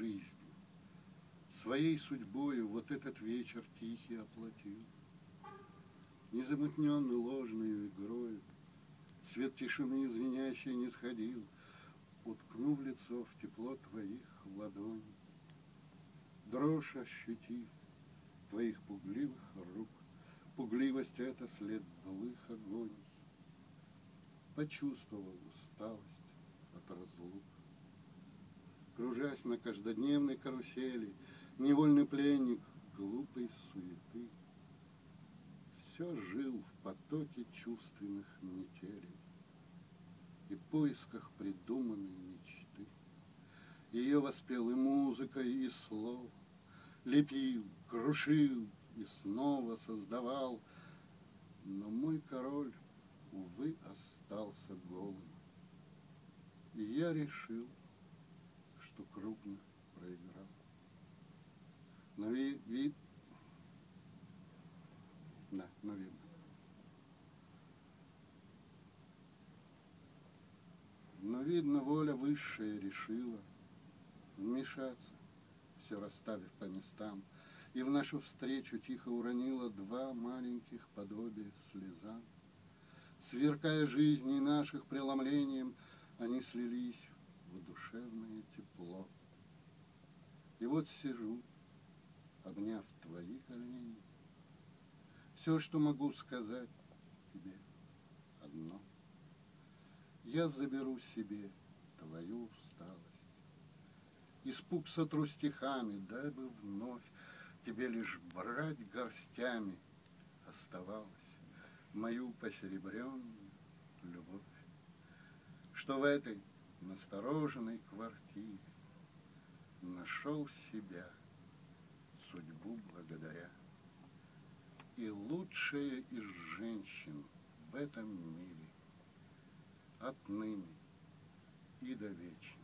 жизнью, своей судьбою вот этот вечер тихий оплатил. Незамутненный ложной игрою, Свет тишины звенящий не сходил, Уткнув лицо в тепло твоих ладоней. Дрожь ощутив твоих пугливых рук, Пугливость — это след былых огонь. Почувствовал усталость от разлук. Кружась на каждодневной карусели, Невольный пленник глупой суеты, Все жил в потоке чувственных метелей И поисках придуманной мечты. Ее воспел и музыкой, и слов, Лепил, крушил и снова создавал, Но мой король, увы, остался голым. И я решил, что крупно проиграл. Но ви- вид... Да, но видно. Но, видно, воля высшая решила вмешаться, все расставив по местам, и в нашу встречу тихо уронила два маленьких подобия слезам. Сверкая жизни наших преломлением, они слились в душевное тепло. И вот сижу, обняв твои колени. Все, что могу сказать тебе, одно. Я заберу себе твою усталость. Испуг сотру стихами, дабы вновь тебе лишь брать горстями оставалось мою посеребренную любовь, что в этой настороженной квартире нашел себя, судьбу благодаря. И лучшая из женщин в этом мире отныне и до вечера.